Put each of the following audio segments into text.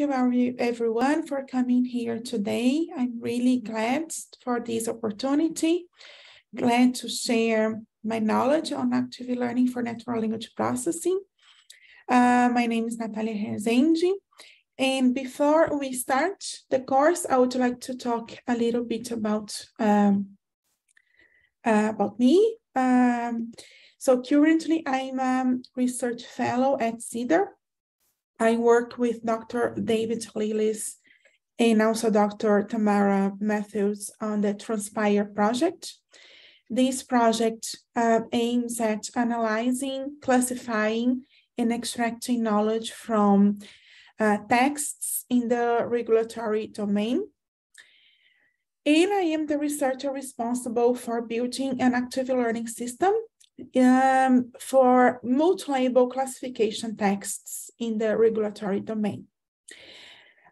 you everyone for coming here today. I'm really glad for this opportunity. Glad to share my knowledge on active learning for natural language processing. Uh, my name is Natalia Rezende. And before we start the course, I would like to talk a little bit about, um, uh, about me. Um, so currently I'm a research fellow at CeADAR, I work with Dr. David Lillis and also Dr. Tamara Matthews on the Transpire project. This project uh, aims at analyzing, classifying, and extracting knowledge from uh, texts in the regulatory domain. And I am the researcher responsible for building an active learning system um, for multi-label classification texts in the regulatory domain.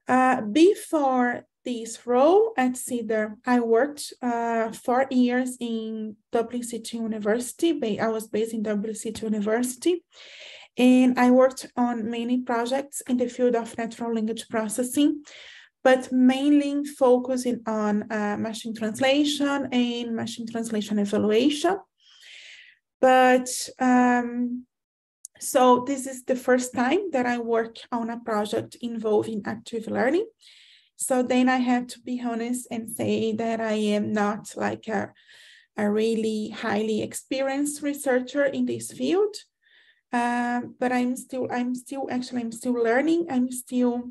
Uh, before this role at CeADAR, I worked uh, four years in Dublin City University. I was based in Dublin City University, and I worked on many projects in the field of natural language processing, but mainly focusing on uh, machine translation and machine translation evaluation. But um, so this is the first time that I work on a project involving active learning. So then I have to be honest and say that I am not like a, a really highly experienced researcher in this field. Um, but I'm still, I'm still, actually, I'm still learning. I'm still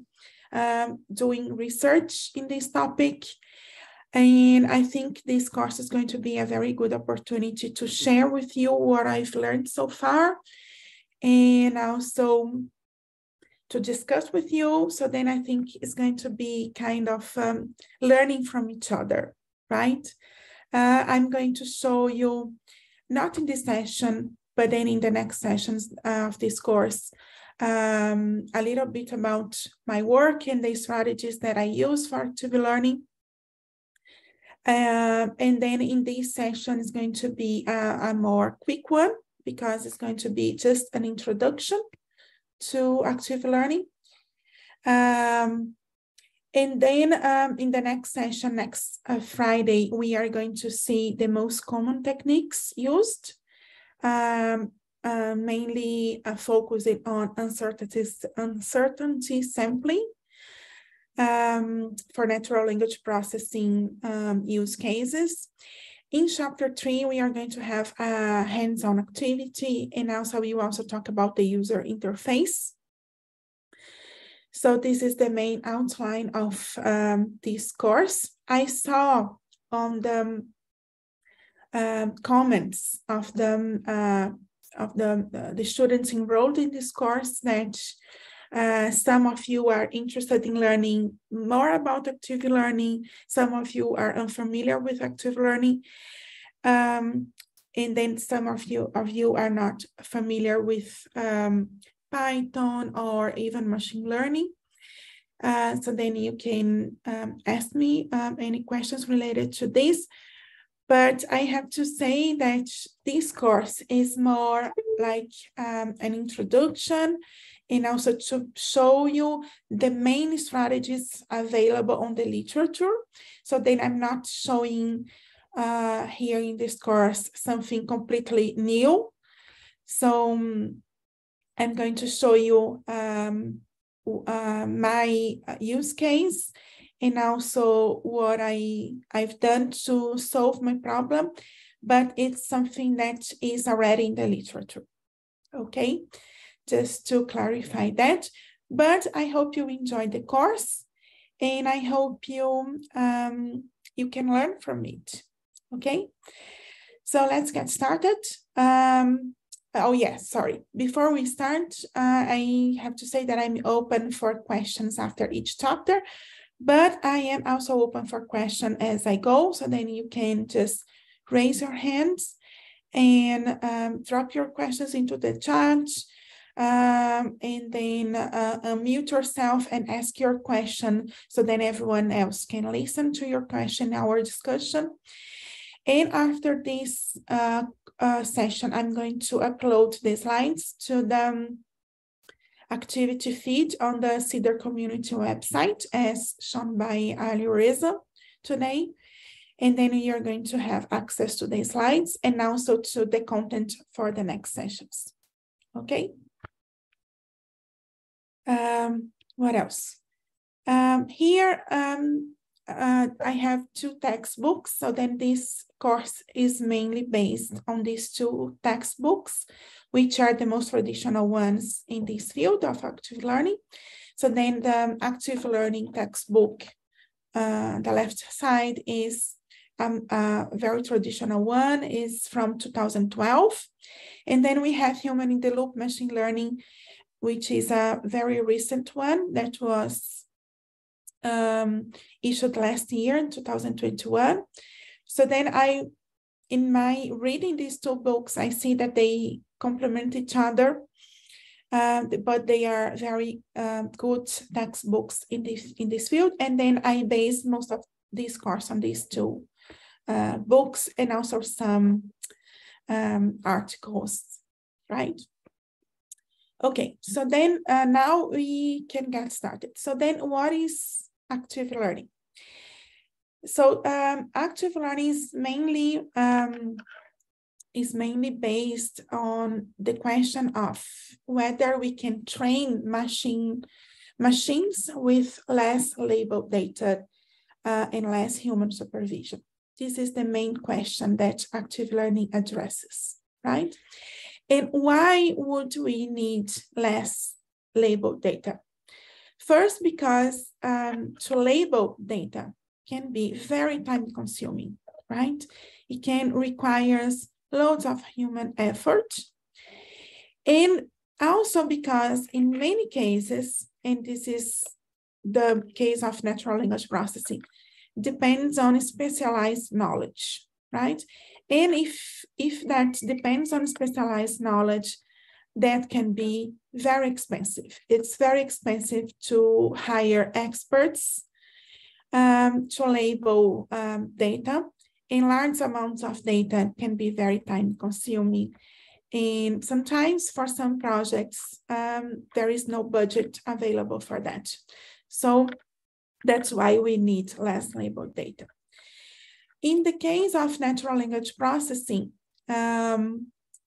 um, doing research in this topic. And I think this course is going to be a very good opportunity to share with you what I've learned so far and also to discuss with you. So then I think it's going to be kind of um, learning from each other, right? Uh, I'm going to show you, not in this session, but then in the next sessions of this course, um, a little bit about my work and the strategies that I use for to be learning. Uh, and then in this session is going to be a, a, more quick one because it's going to be just an introduction to active learning. Um, and then um, in the next session, next uh, Friday, we are going to see the most common techniques used, um, uh, mainly uh, focusing on uncertainties, uncertainty sampling um, for natural language processing um, use cases. In chapter three, we are going to have a hands-on activity and also we also talk about the user interface. So this is the main outline of um, this course. I saw on the uh, comments of the uh, of the uh, the students enrolled in this course that uh, some of you are interested in learning more about active learning. Some of you are unfamiliar with active learning. Um, and then some of you of you are not familiar with um, Python or even machine learning. Uh, so then you can um, ask me um, any questions related to this. But I have to say that this course is more like um, an introduction and also to show you the main strategies available on the literature. So then I'm not showing uh, here in this course something completely new. So um, I'm going to show you um, uh, my use case and also what I, I've done to solve my problem, but it's something that is already in the literature, okay? Just to clarify that. But I hope you enjoyed the course and I hope you, um, you can learn from it, okay? So let's get started. Um, oh yes, sorry. Before we start, uh, I have to say that I'm open for questions after each chapter, but I am also open for question as I go. So then you can just raise your hands and um, drop your questions into the chat um, and then uh, unmute yourself and ask your question so then everyone else can listen to your question, our discussion. And after this uh, uh, session, I'm going to upload the slides to the activity feed on the CeADAR community website as shown by Ali Reza today. And then you're going to have access to the slides and also to the content for the next sessions. Okay. Um, what else? Um, here, um, uh, I have two textbooks. So then this course is mainly based on these two textbooks, which are the most traditional ones in this field of active learning. So then the active learning textbook, uh, the left side is um, a very traditional one, is from 2012. And then we have human in the loop machine learning, which is a very recent one that was um, issued last year in 2021. So then I, in my reading these two books, I see that they complement each other, uh, but they are very uh, good textbooks in this in this field. And then I base most of this course on these two uh, books and also some um, articles, right? Okay, so then uh, now we can get started. So then what is active learning? So um, active learning is mainly um, is mainly based on the question of whether we can train machine machines with less labeled data uh, and less human supervision. This is the main question that active learning addresses, right? And why would we need less labeled data? First, because um, to label data can be very time consuming, right? It can requires loads of human effort. And also because in many cases, and this is the case of natural language processing, depends on specialized knowledge, right? And if, if that depends on specialized knowledge, that can be very expensive. It's very expensive to hire experts um, to label um, data. And large amounts of data can be very time consuming. And sometimes for some projects, um, there is no budget available for that. So that's why we need less labeled data. In the case of natural language processing, um,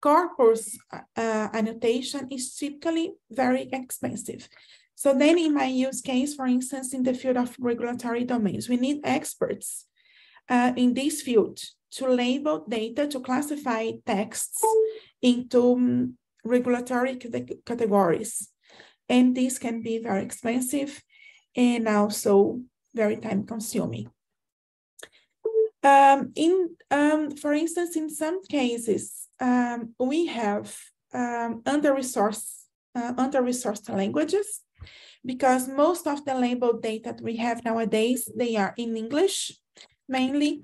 corpus uh, annotation is typically very expensive. So then in my use case, for instance, in the field of regulatory domains, we need experts uh, in this field to label data, to classify texts into um, regulatory categories. And this can be very expensive and also very time consuming. Um, in, um, for instance, in some cases, um, we have um, under-resourced uh, under-resourced languages because most of the labeled data that we have nowadays, they are in English mainly,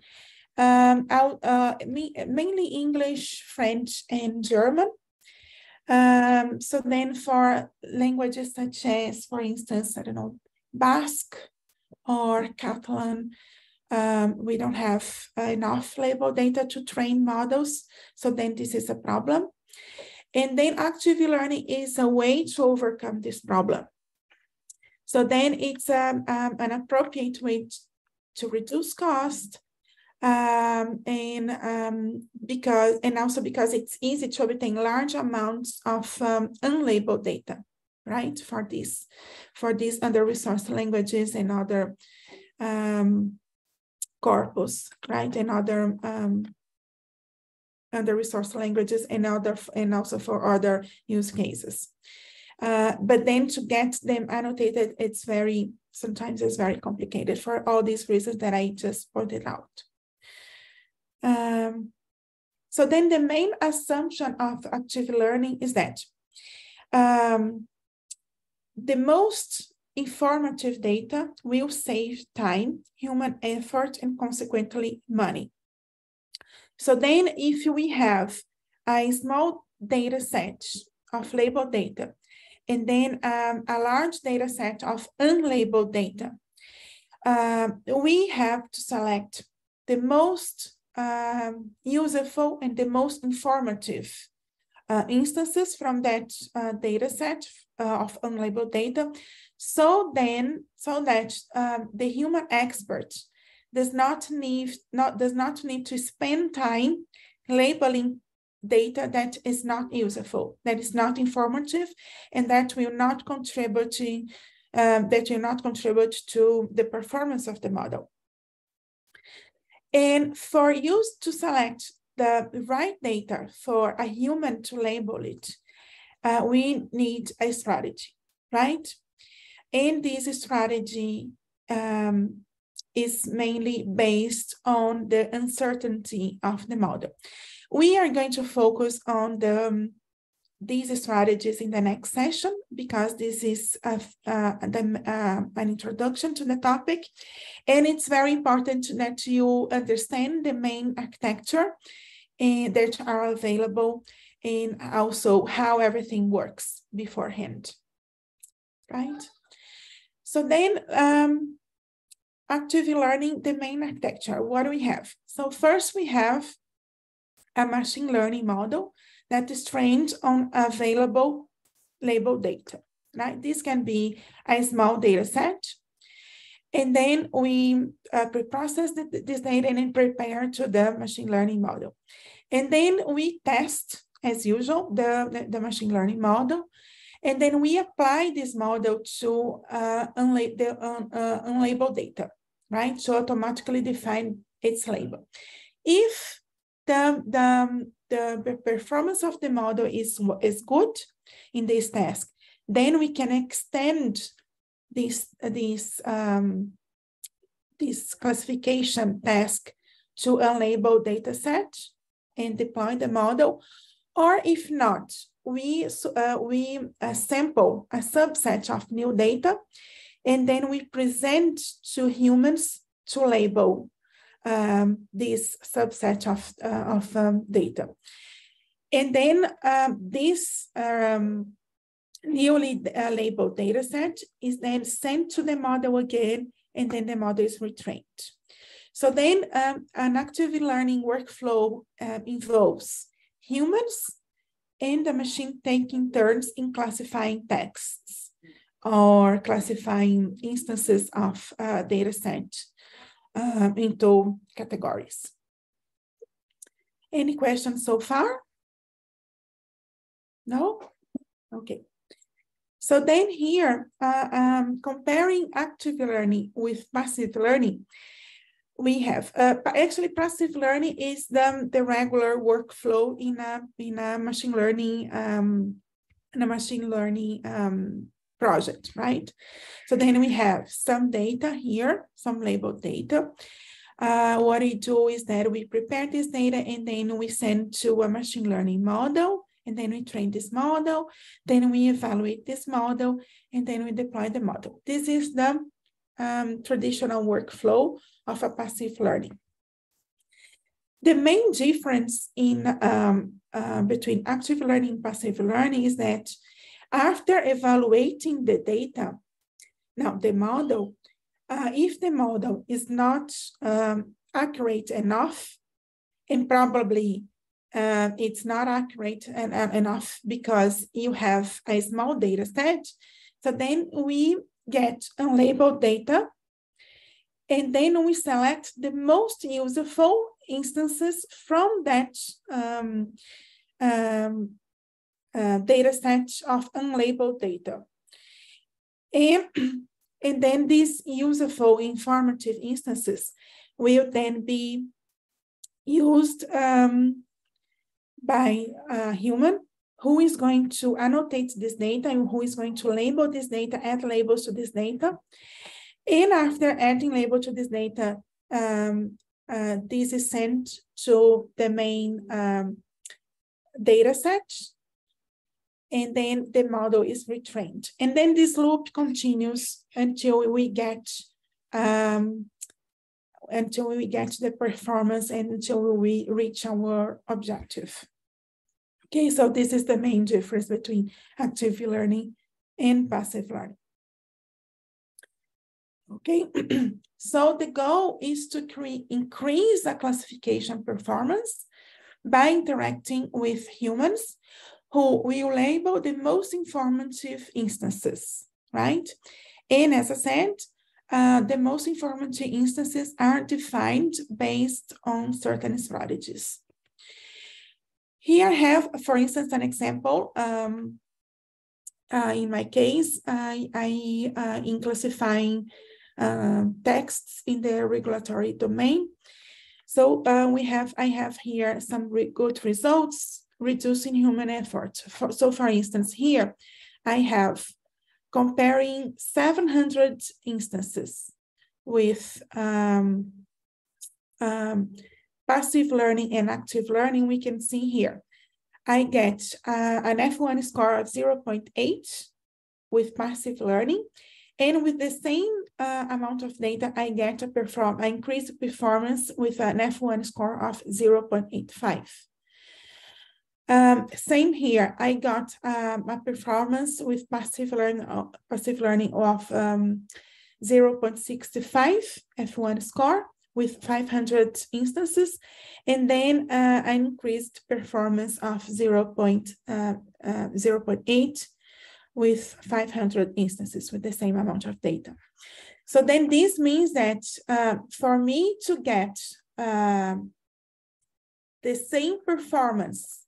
um, out, uh, mainly English, French, and German. Um, so then for languages such as, for instance, I don't know, Basque or Catalan, um, we don't have enough label data to train models. So then this is a problem. And then active learning is a way to overcome this problem. So then it's um, um, an appropriate way to reduce cost um, and um, because and also because it's easy to obtain large amounts of um, unlabeled data, right? For this, for these under-resourced languages and other um, corpus, right? And other um, under resource languages and other and also for other use cases. Uh, but then to get them annotated, it's very, sometimes it's very complicated for all these reasons that I just pointed out. Um, so then the main assumption of active learning is that um, the most informative data will save time, human effort, and consequently money. So then if we have a small data set of labeled data and then um, a large data set of unlabeled data. Um, we have to select the most um, useful and the most informative uh, instances from that uh, data set uh, of unlabeled data. So then, so that um, the human expert does not need not does not need to spend time labeling data that is not useful, that is not informative, and that will not contribute to um, that will not contribute to the performance of the model. And for you to select the right data for a human to label it, uh, we need a strategy, right? And this strategy um, is mainly based on the uncertainty of the model. We are going to focus on the um, these strategies in the next session because this is a, uh, the, uh, an introduction to the topic. And it's very important that you understand the main architecture and that are available and also how everything works beforehand, right? So then um, active learning, the main architecture, what do we have? So first we have a machine learning model that is trained on available label data, right? This can be a small data set. And then we uh, pre-process this data and prepare to the machine learning model. And then we test, as usual, the, the, the machine learning model. And then we apply this model to uh, unla the uh, unlabeled data, right? So automatically define its label. If the, the, the performance of the model is, is good in this task, then we can extend this, this, um, this classification task to unlabeled data set and deploy the model. Or if not, we, uh, we uh, sample a subset of new data and then we present to humans to label um, this subset of, uh, of um, data. And then um, this um, newly uh, labeled data set is then sent to the model again, and then the model is retrained. So then um, an active learning workflow uh, involves humans and the machine taking turns in classifying texts or classifying instances of uh, data set uh, into categories. Any questions so far? No? Okay. So then here, uh, um, comparing active learning with passive learning, we have uh, actually passive learning is the, the regular workflow in a in a machine learning um, in a machine learning um, project, right? So then we have some data here, some labeled data. Uh, what we do is that we prepare this data and then we send to a machine learning model and then we train this model, then we evaluate this model, and then we deploy the model. This is the um, traditional workflow of a passive learning. The main difference in um, uh, between active learning and passive learning is that after evaluating the data, now the model, uh, if the model is not um, accurate enough, and probably uh, it's not accurate and, enough because you have a small data set, so then we get unlabeled data and then we select the most useful instances from that um, um, uh, data set of unlabeled data. And, and then these useful informative instances will then be used um, by a human who is going to annotate this data and who is going to label this data, add labels to this data. And after adding label to this data, um, uh, this is sent to the main um, data set. And then the model is retrained. And then this loop continues until we get um, until we get the performance and until we reach our objective. Okay, so this is the main difference between active learning and passive learning. Okay, so the goal is to create, increase the classification performance by interacting with humans who will label the most informative instances, right? And as I said, uh, the most informative instances are defined based on certain strategies. Here I have, for instance, an example. Um, uh, in my case, I, I uh, in classifying uh, texts in the regulatory domain. So uh, we have, I have here some re good results reducing human effort. For, so for instance, here I have comparing 700 instances with um, um, passive learning and active learning, we can see here. I get uh, an F1 score of 0.8 with passive learning. And with the same uh, amount of data, I get a perform, I increase performance with an F1 score of 0.85. Um, same here, I got um, a performance with passive learning, uh, passive learning of um, 0.65 F1 score with 500 instances, and then uh, I increased performance of 0. Uh, uh, 0.8 with 500 instances with the same amount of data. So then this means that uh, for me to get um, the same performance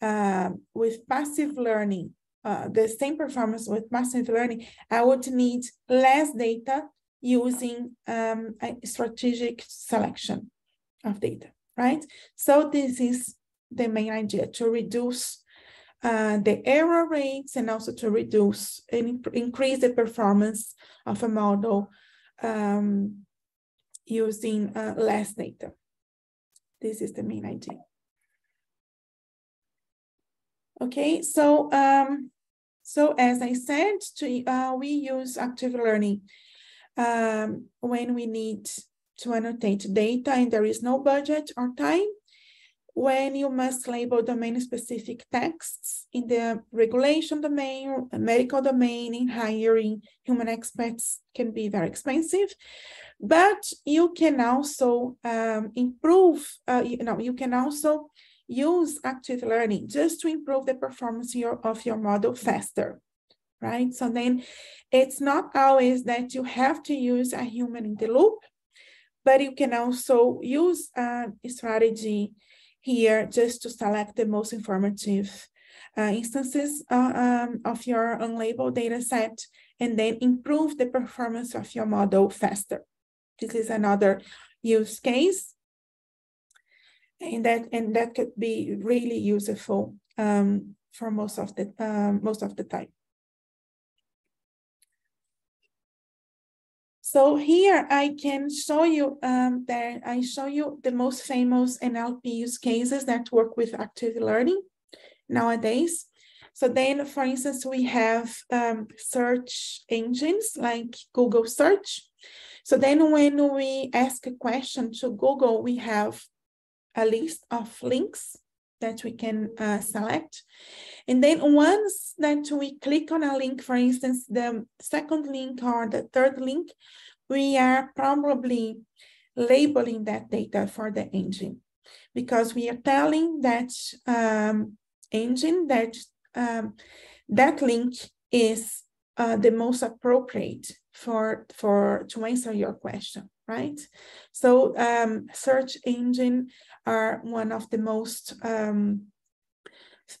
uh, with passive learning, uh, the same performance with passive learning, I would need less data using um, a strategic selection of data, right? So this is the main idea to reduce uh, the error rates and also to reduce and increase the performance of a model um, using uh, less data. This is the main idea. Okay, so um, so as I said, to, uh, we use active learning um, when we need to annotate data and there is no budget or time, when you must label domain-specific texts in the regulation domain, medical domain, in hiring human experts can be very expensive. But you can also um, improve, uh, you know, you can also use active learning just to improve the performance of your model faster, right? So then it's not always that you have to use a human in the loop, but you can also use a strategy here just to select the most informative uh, instances uh, um, of your unlabeled data set and then improve the performance of your model faster. This is another use case and that and that could be really useful um, for most of the um, most of the time. So here I can show you um, that I show you the most famous NLP use cases that work with active learning nowadays. So then, for instance, we have um, search engines like Google search. So then when we ask a question to Google, we have a list of links that we can uh, select. And then once that we click on a link, for instance, the second link or the third link, we are probably labeling that data for the engine because we are telling that um, engine that um, that link is uh, the most appropriate for for to answer your question right? So um, search engine are one of the most um,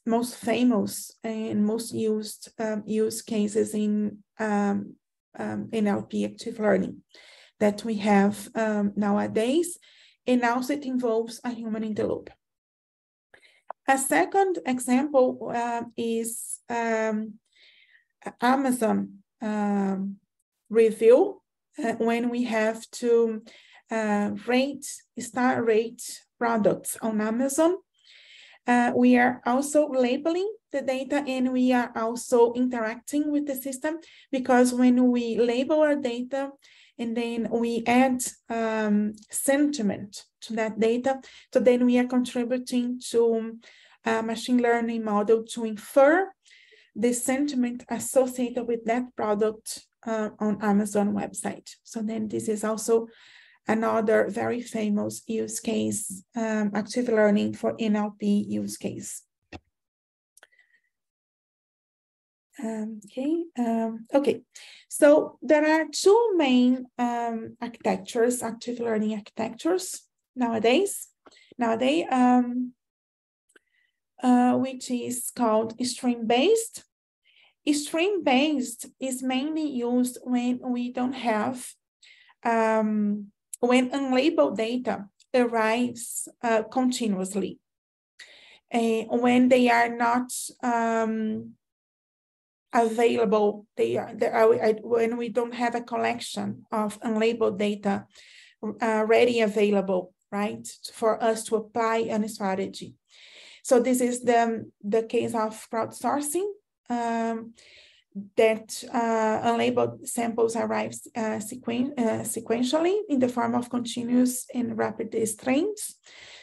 most famous and most used um, use cases in um, um, NLP active learning that we have um, nowadays, and also it involves a human in the loop. A second example uh, is um, Amazon review when we have to uh, rate, star rate products on Amazon. Uh, we are also labeling the data and we are also interacting with the system because when we label our data and then we add um, sentiment to that data, so then we are contributing to a machine learning model to infer the sentiment associated with that product uh, on Amazon website. So then this is also another very famous use case, um, active learning for NLP use case. Um, okay, um, okay. So there are two main um, architectures, active learning architectures nowadays. Nowadays, um, uh, which is called stream-based. Stream-based is mainly used when we don't have, um, when unlabeled data arrives uh, continuously. And when they are not um, available, they are, they are, when we don't have a collection of unlabeled data uh, ready available, right, for us to apply a strategy. So this is the, the case of crowdsourcing, um, that uh, unlabeled samples arrive uh, sequen uh, sequentially in the form of continuous and rapid strings.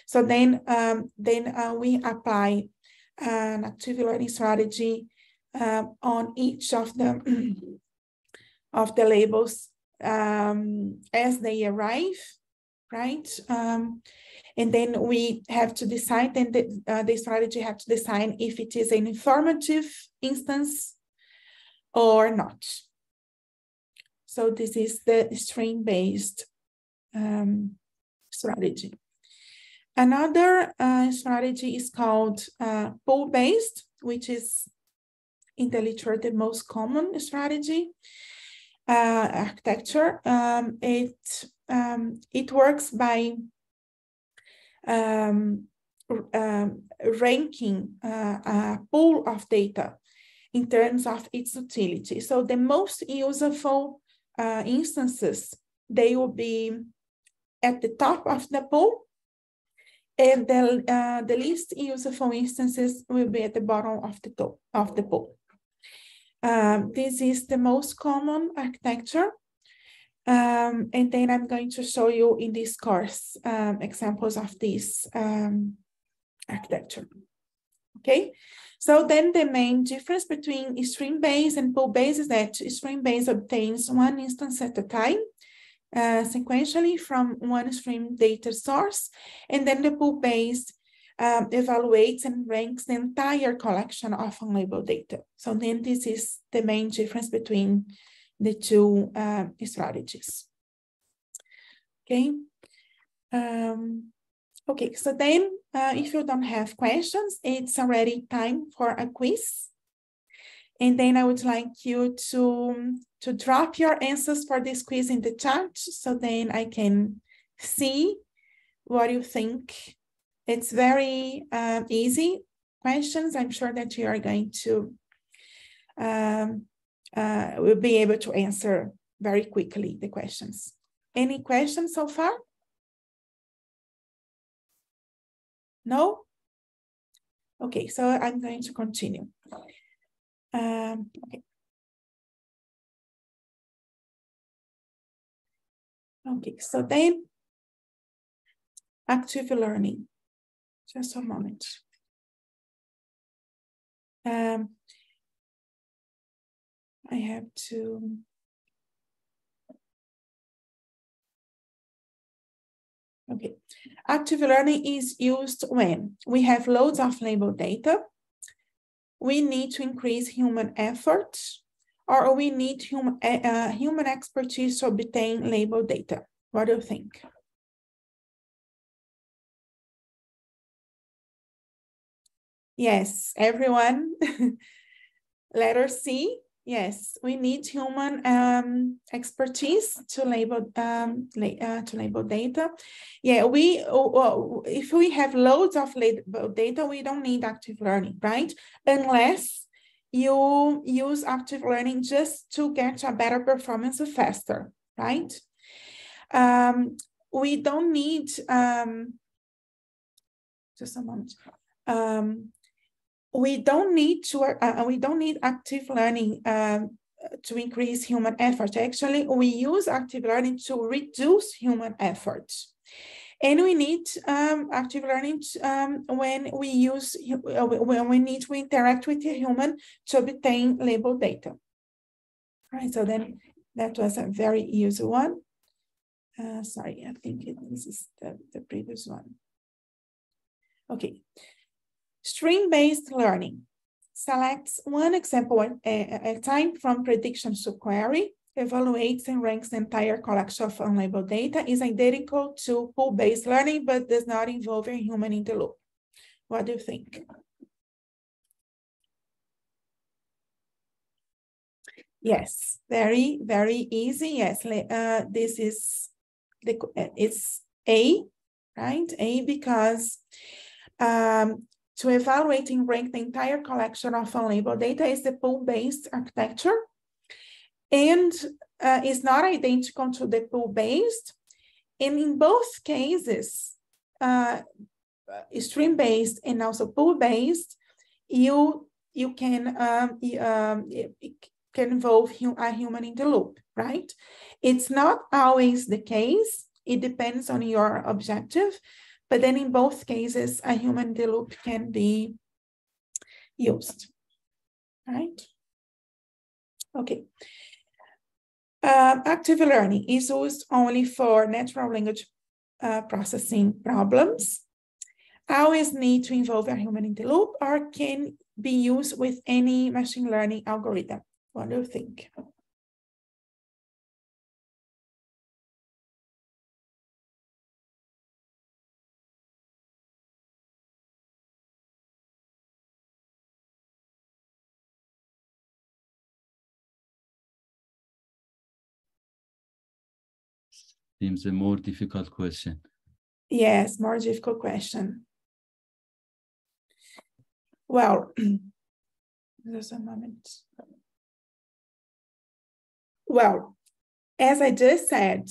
So then, um, then uh, we apply an active learning strategy uh, on each of the of the labels um, as they arrive, right? Um, and then we have to decide, and the, uh, the strategy have to decide if it is an informative instance or not. So this is the stream-based um, strategy. Another uh, strategy is called uh, pool-based, which is in the literature the most common strategy uh, architecture. Um, it um, it works by um, um ranking uh, a pool of data in terms of its utility. So the most useful uh, instances, they will be at the top of the pool, and the, uh, the least useful instances will be at the bottom of the top of the pool. Um, this is the most common architecture. Um, and then I'm going to show you in this course um, examples of this um, architecture. Okay, so then the main difference between stream-based and pool-based is that stream-based obtains one instance at a time, uh, sequentially from one stream data source, and then the pool-based um, evaluates and ranks the entire collection of unlabeled data. So then this is the main difference between the two uh, strategies. Okay. Um, okay, so then uh, if you don't have questions, it's already time for a quiz. And then I would like you to, to drop your answers for this quiz in the chat so then I can see what you think it's very um, easy questions. I'm sure that you are going to um, uh, we'll be able to answer very quickly the questions. Any questions so far? No? Okay, so I'm going to continue. Um, okay. Okay, so then active learning. Just a moment. Um, I have to. Okay, active learning is used when we have loads of labeled data, we need to increase human effort, or we need human, uh, human expertise to obtain labeled data. What do you think? Yes, everyone. Letter C. Yes, we need human um, expertise to label um, uh, to label data. Yeah, we uh, if we have loads of label data, we don't need active learning, right? Unless you use active learning just to get a better performance faster, right? Um, we don't need um, just a moment. Um, we don't need to uh, uh, we don't need active learning um, to increase human effort. Actually, we use active learning to reduce human effort. And we need um, active learning um, when we use uh, when we need to interact with a human to obtain label data. All right, so then that was a very easy one. Uh, sorry, I think it, this is the, the previous one. Okay, Stream-based learning. selects one example at a time from predictions to query, evaluates and ranks the entire collection of unlabeled data, is identical to pool-based learning, but does not involve a human in the loop. What do you think? Yes, very, very easy. Yes, uh, this is the it's A, right? A because um, to evaluate and rank the entire collection of unlabeled data is the pool-based architecture and uh, is not identical to the pool-based. And in both cases, uh, stream-based and also pool-based, you you can um, um, can involve a human in the loop, right? It's not always the case. It depends on your objective, but then in both cases, a human loop can be used, right? Okay. Uh, active learning is used only for natural language uh, processing problems. Always need to involve a human in the loop or can be used with any machine learning algorithm. What do you think? Seems a more difficult question. Yes, more difficult question. Well, just a moment. Well, as I just said,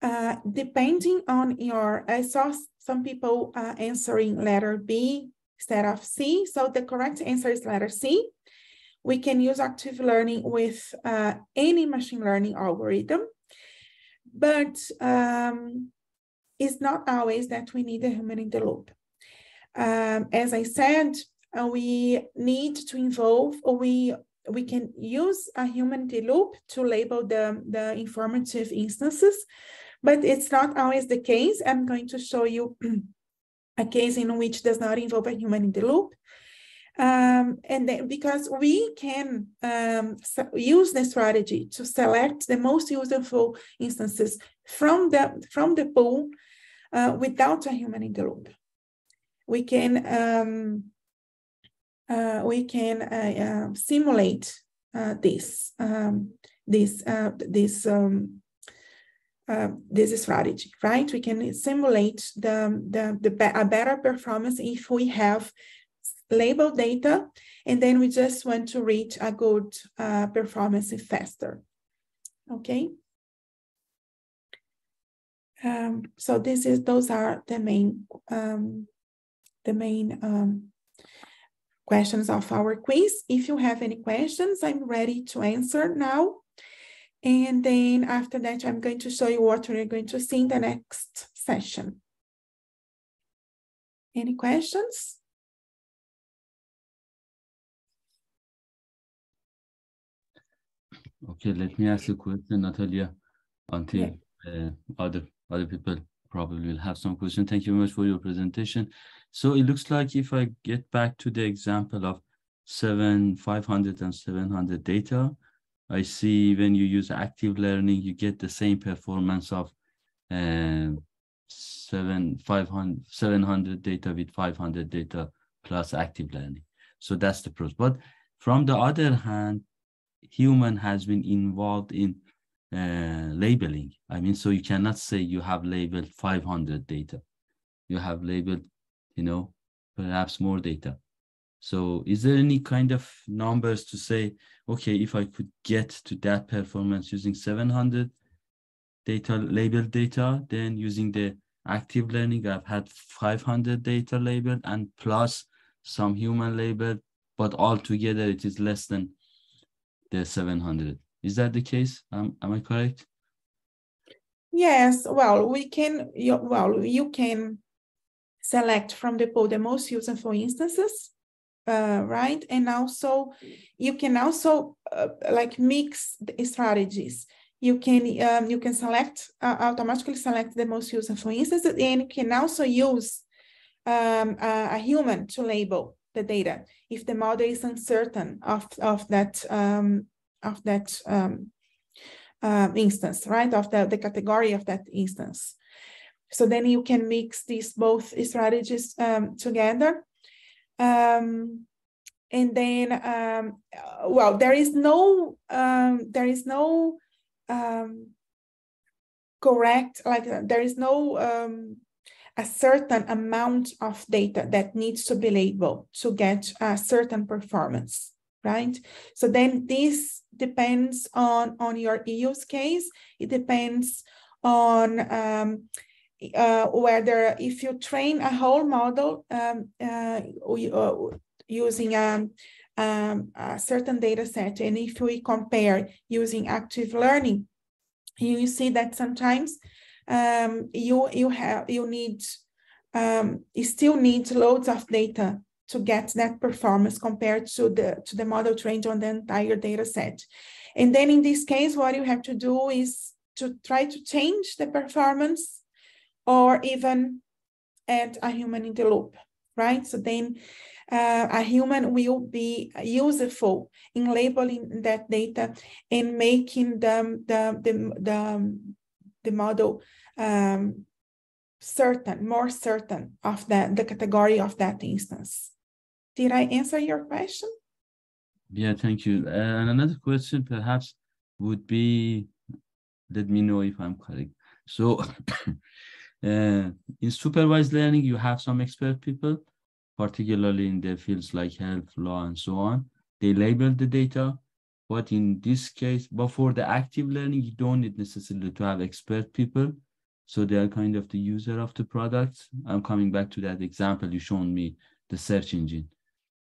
uh, depending on your, I saw some people uh, answering letter B instead of C. So the correct answer is letter C. We can use active learning with uh, any machine learning algorithm, but um, it's not always that we need a human in the loop. Um, as I said, uh, we need to involve, or we we can use a human in the loop to label the, the informative instances, but it's not always the case. I'm going to show you a case in which does not involve a human in the loop. Um, and then because we can um, use the strategy to select the most useful instances from the, from the pool uh, without a human in the loop. We can um, uh, we can uh, uh, simulate this um, this this um, this strategy, right? We can simulate the, the, the a better performance if we have labeled data, and then we just want to reach a good uh, performance faster. Okay. Um, so this is those are the main um, the main um, questions of our quiz. If you have any questions, I'm ready to answer now. And then after that, I'm going to show you what we're going to see in the next session. Any questions? Okay, let me ask you a question, Natalia, until yeah. uh, other other people probably will have some question. Thank you very much for your presentation. So it looks like if I get back to the example of seven, 500 and 700 data, I see when you use active learning, you get the same performance of uh, seven, 500, 700 data with 500 data plus active learning. So that's the pros. But from the other hand, human has been involved in uh, labeling. I mean, so you cannot say you have labeled 500 data. You have labeled you know, perhaps more data. So is there any kind of numbers to say, okay, if I could get to that performance using 700 data labeled data, then using the active learning, I've had 500 data labeled and plus some human labeled, but altogether it is less than the 700. Is that the case? Um, am I correct? Yes, well, we can, well, you can select from the pool the most useful instances, uh, right? And also, you can also uh, like mix the strategies. You can um, you can select uh, automatically select the most useful instances, and you can also use um, a, a, human to label the data if the model is uncertain of, of that um, of that um, uh, instance, right? Of the, the category of that instance. So then you can mix these both strategies um, together. Um, and then, um, well, there is no, um, there is no um, correct, like uh, there is no um, a certain amount of data that needs to be labeled to get a certain performance, right? So then this depends on, on your use case. It depends on um, uh, whether if you train a whole model um, uh, uh using um, um, a certain data set, and if we compare using active learning, you see that sometimes um, you you have you need um, you still need loads of data to get that performance compared to the to the model trained on the entire data set. And then in this case, what you have to do is to try to change the performance or even add a human in the loop, right? So then uh, a human will be useful in labeling that data and making the, the, the, the, the model um, certain, more certain of the, the category of that instance. Did I answer your question? Yeah, thank you. And another question perhaps would be, let me know if I'm correct. So uh, in supervised learning, you have some expert people, particularly in the fields like health, law, and so on. They label the data, but in this case, but for the active learning, you don't need necessarily to have expert people. So they are kind of the user of the product. I'm coming back to that example you shown me, the search engine,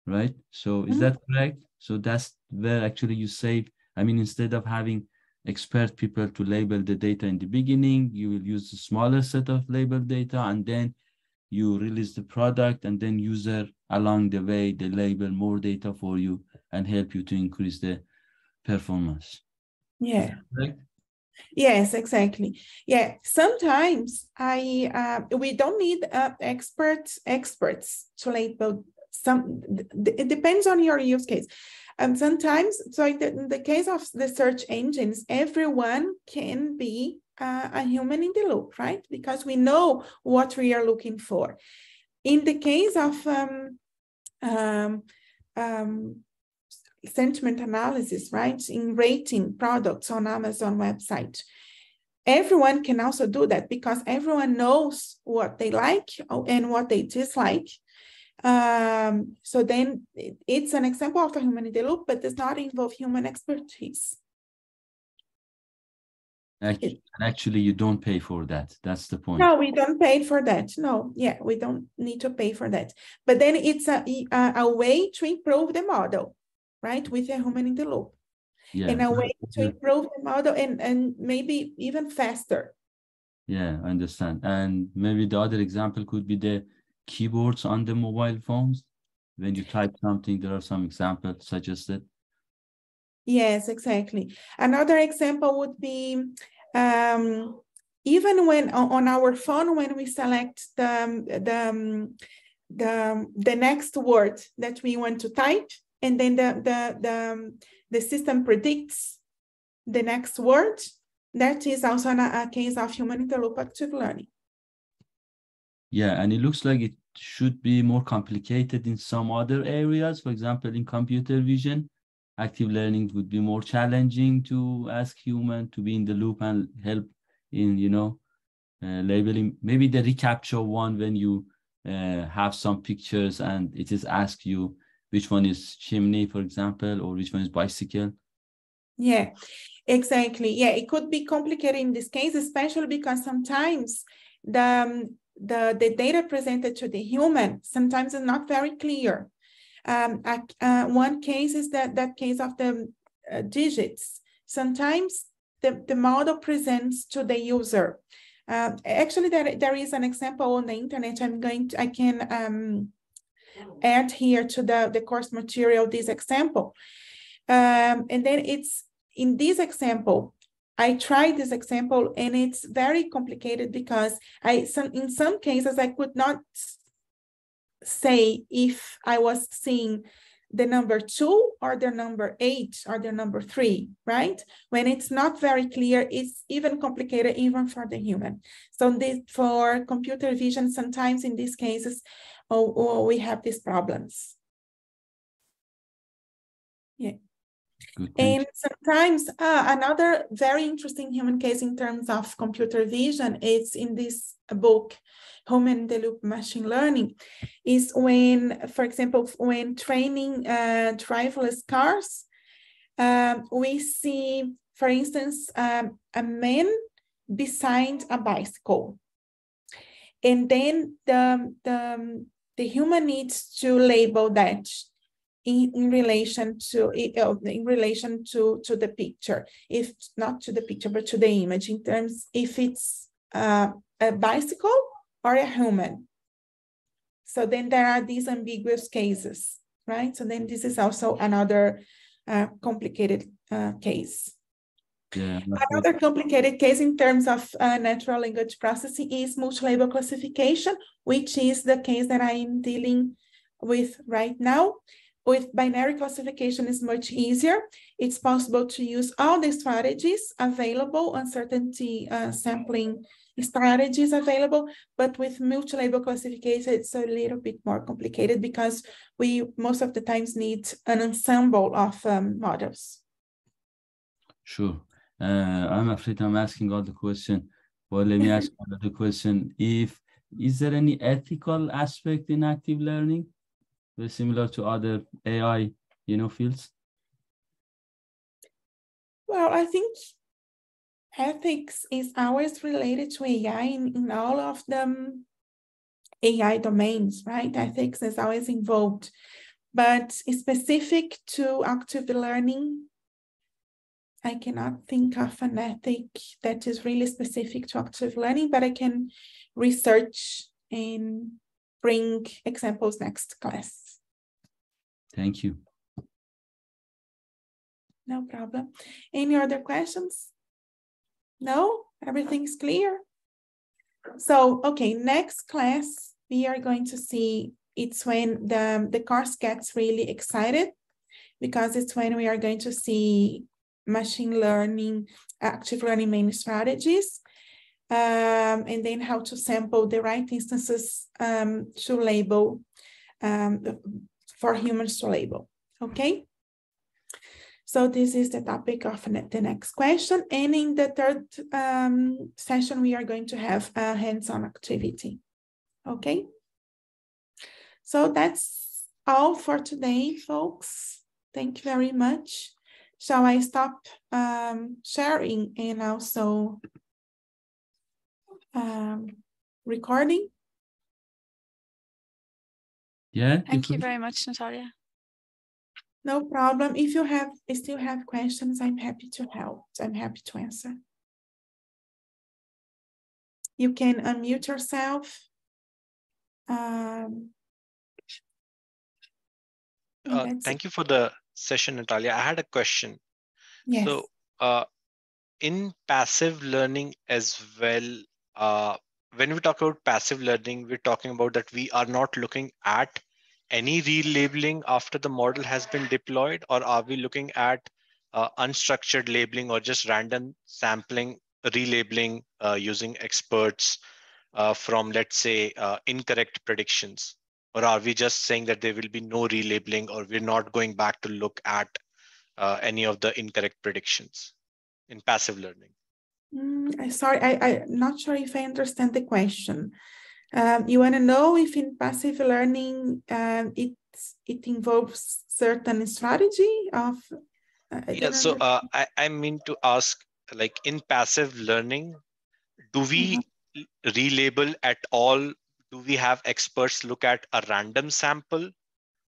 right? So is mm -hmm. that correct? So that's where actually you save. I mean, instead of having expert people to label the data in the beginning, you will use a smaller set of label data and then you release the product and then user along the way, they label more data for you and help you to increase the performance. Yeah. Yes, exactly. Yeah, sometimes I uh, we don't need uh, experts experts to label some it depends on your use case um, sometimes so in the case of the search engines everyone can be uh, a human in the loop right because we know what we are looking for in the case of um, um, um, sentiment analysis right in rating products on amazon website everyone can also do that because everyone knows what they like and what they dislike um, so then it's an example of a human in the loop, but does not involve human expertise. Actually, actually, you don't pay for that. That's the point. No, we don't pay for that. No, yeah, we don't need to pay for that. But then it's a, a, a way to improve the model, right? With a human in the loop. Yeah. And a way to improve the model and, and maybe even faster. Yeah, I understand. And maybe the other example could be the keyboards on the mobile phones? When you type something, there are some examples suggested. Yes, exactly. Another example would be um, even when on our phone, when we select the, the, the, the next word that we want to type, and then the, the, the, the system predicts the next word, that is also a, case of human interloop active learning. Yeah, and it looks like it should be more complicated in some other areas. For example, in computer vision, active learning would be more challenging to ask human to be in the loop and help in, you know, uh, labeling. Maybe the reCAPTCHA one when you uh, have some pictures and it is ask you which one is chimney, for example, or which one is bicycle. Yeah, exactly. Yeah, it could be complicated in this case, especially because sometimes the um, the, the data presented to the human sometimes is not very clear. Um, uh, one case is that that case of the uh, digits. Sometimes the, the model presents to the user. Uh, actually, there, there is an example on the internet. I'm going to, I can um, add here to the, the course material this example. Um, and then it's in this example, I tried this example and it's very complicated because I some in some cases I could not say if I was seeing the number two or the number eight or the number three, right? When it's not very clear, it's even complicated even for the human. So this, for computer vision, sometimes in these cases, oh, oh we have these problems. Yeah. Good, and sometimes uh, another very interesting human case in terms of computer vision is in this book, Human the Loop Machine Learning, is when, for example, when training uh, driverless cars, um, we see, for instance, um, a man beside a bicycle. And then the, the, the human needs to label that in, in relation to uh, in relation to to the picture. If not to the picture but to the image in terms if it's uh, a bicycle or a human. So then there are these ambiguous cases right? So then this is also another uh, complicated uh, case yeah, Another complicated case in terms of uh, natural language processing is multi-label classification, which is the case that I am dealing with right now with binary classification is much easier. It's possible to use all the strategies available, uncertainty uh, sampling strategies available, but with multi-label classification, it's a little bit more complicated because we most of the times need an ensemble of um, models. Sure. Uh, I'm afraid I'm asking all the question. Well, let me ask another question. If is there any ethical aspect in active learning? very similar to other AI, you know, fields? Well, I think ethics is always related to AI in, in all of the AI domains, right? Ethics is always involved. But specific to active learning, I cannot think of an ethic that is really specific to active learning, but I can research and bring examples next class. Thank you. No problem. Any other questions? No, everything's clear. So, okay, next class, we are going to see it's when the, the course gets really excited because it's when we are going to see machine learning, active learning main strategies um, and then how to sample the right instances um, to label um, for humans to label, okay? So this is the topic of the next question. And in the third um, session, we are going to have a hands-on activity, okay? So that's all for today, folks. Thank you very much. Shall I stop um, sharing and also um, recording. Yeah. Thank you very much, Natalia. No problem. If you have still have questions, I'm happy to help. I'm happy to answer. You can unmute yourself. Um, uh, thank you for the session, Natalia. I had a question. Yes. So, uh, in passive learning as well, uh, when we talk about passive learning, we're talking about that we are not looking at any relabeling after the model has been deployed, or are we looking at uh, unstructured labeling or just random sampling, relabeling uh, using experts uh, from, let's say, uh, incorrect predictions? Or are we just saying that there will be no relabeling or we're not going back to look at uh, any of the incorrect predictions in passive learning? Mm, sorry, I, I'm not sure if I understand the question. Um, you want to know if in passive learning um, it it involves certain strategy of? Uh, yeah, so uh, I, I mean to ask, like in passive learning, do we mm-hmm. relabel at all? Do we have experts look at a random sample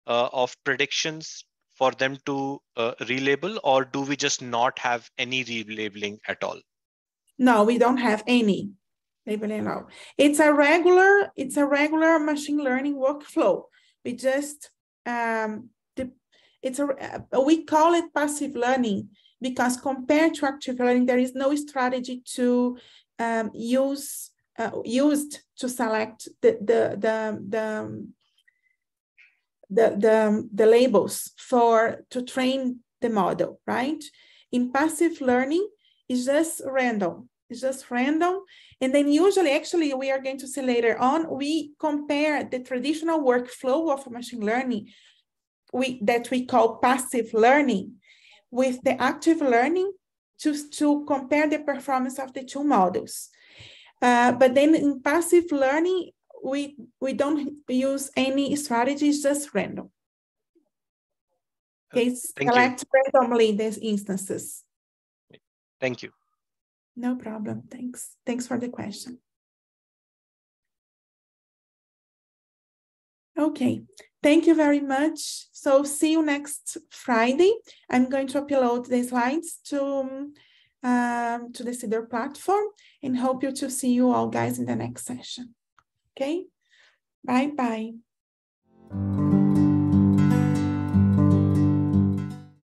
uh, of predictions for them to uh, relabel, or do we just not have any relabeling at all? No, we don't have any labeling law. It's a regular, it's a regular machine learning workflow. We just, um, the, it's a, uh, we call it passive learning because compared to active learning, there is no strategy to um, use uh, used to select the the the the, the, the, the labels for to train the model, right? In passive learning, it's just random. It's just random. And then usually, actually, we are going to see later on, we compare the traditional workflow of machine learning we, that we call passive learning with the active learning to, to compare the performance of the two models. Uh, but then in passive learning, we, we don't use any strategies, just random. Okay, Thank select you. randomly these instances. Thank you. No problem. Thanks. Thanks for the question. Okay, thank you very much. So see you next Friday. I'm going to upload the slides to, um, to the CeADAR platform and hope you to see you all guys in the next session. Okay, bye-bye.